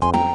え?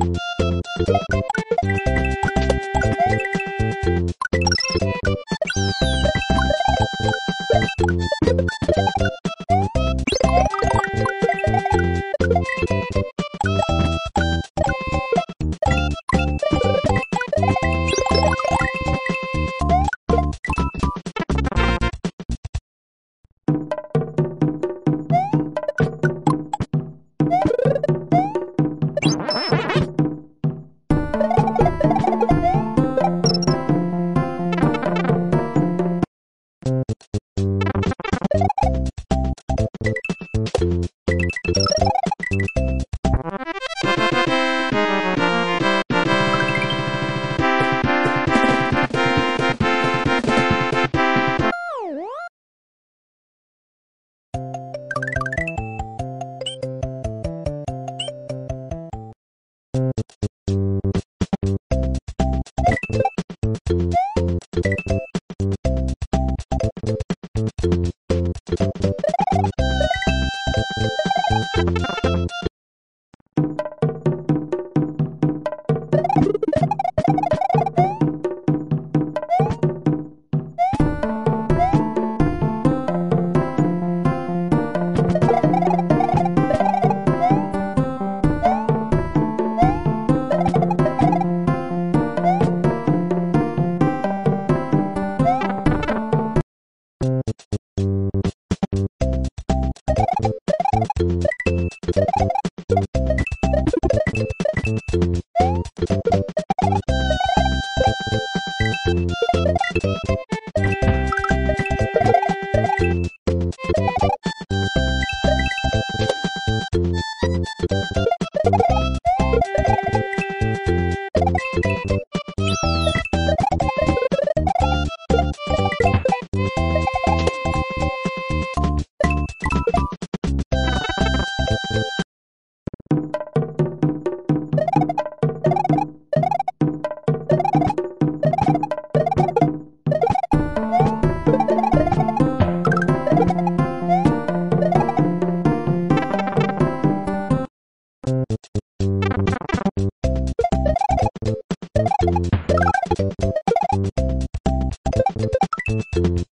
Thank you. Thank you. んと。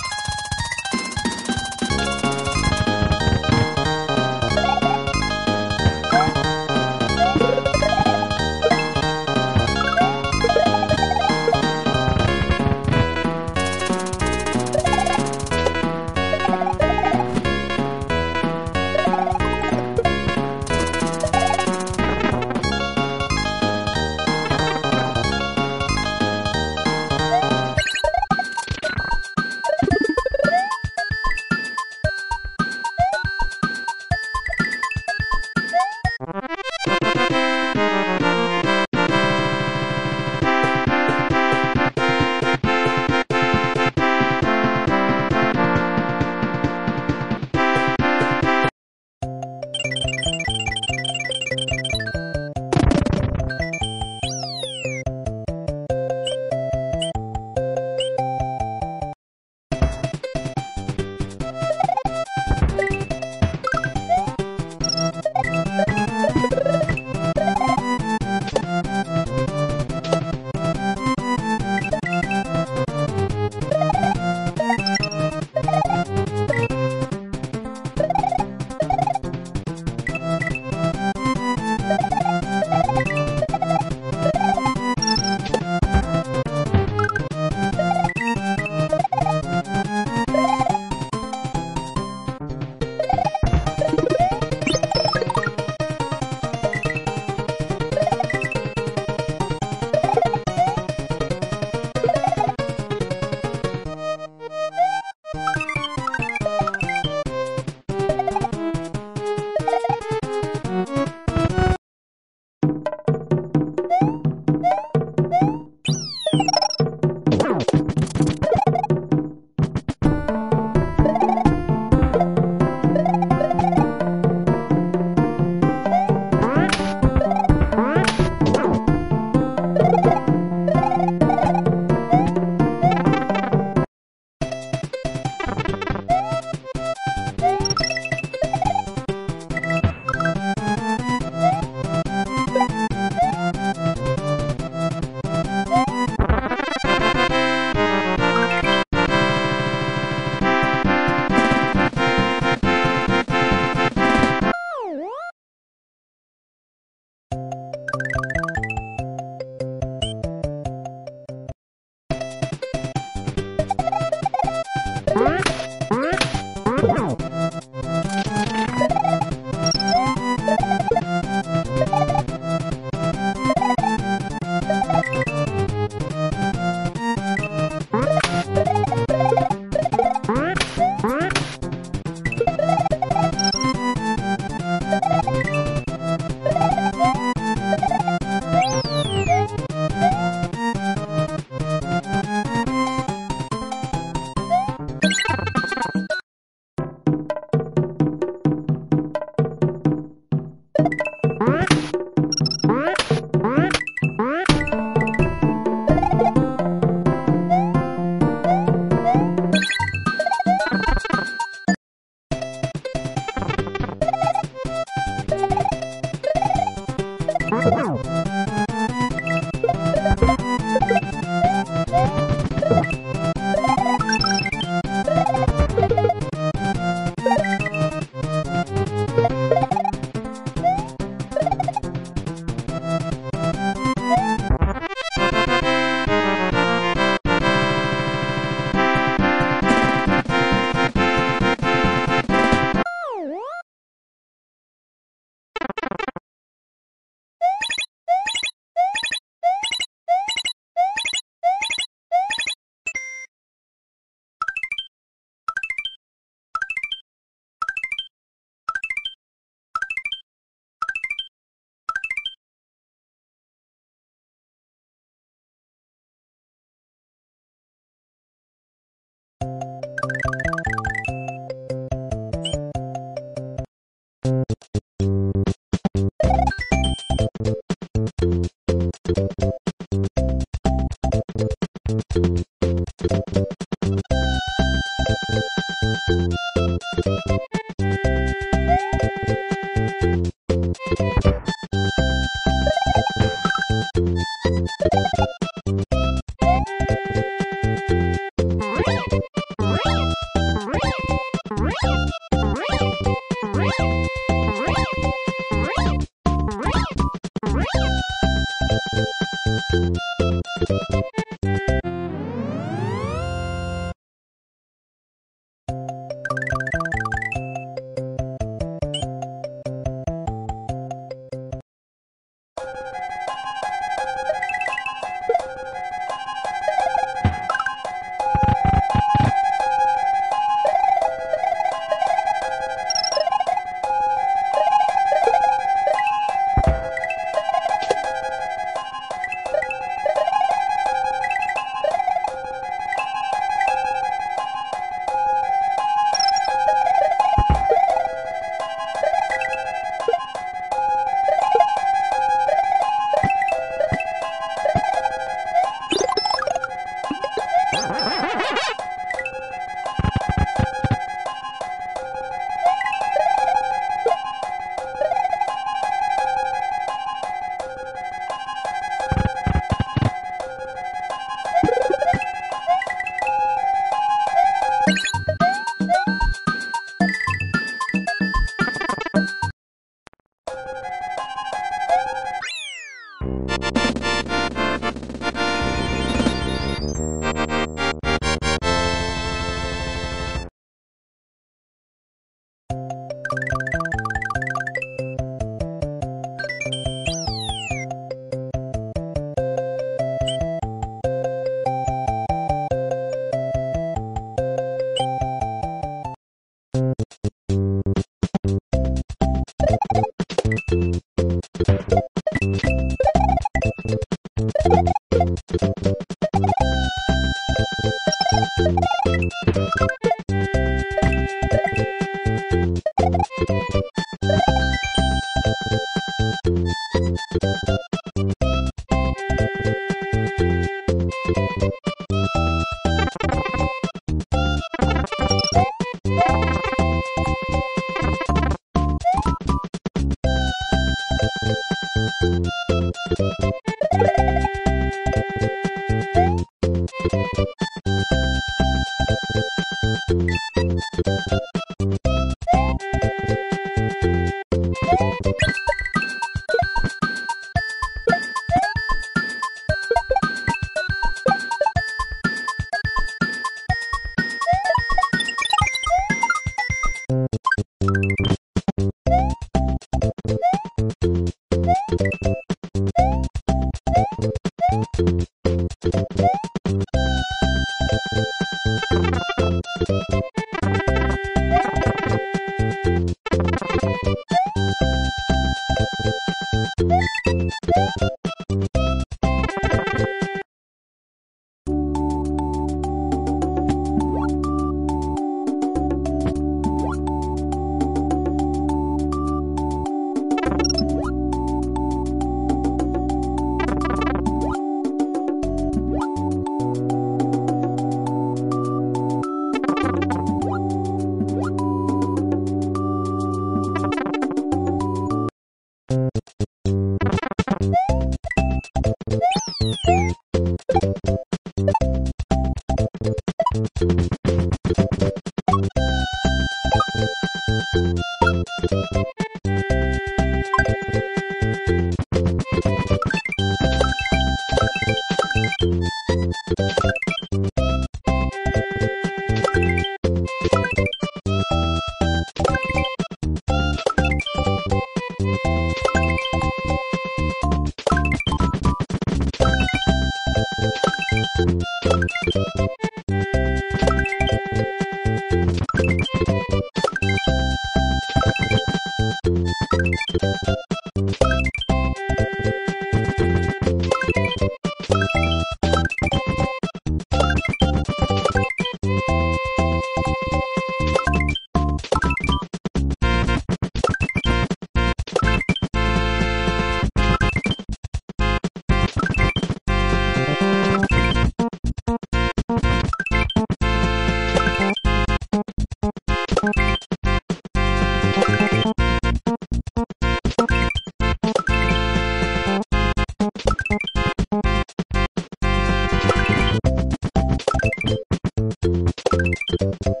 you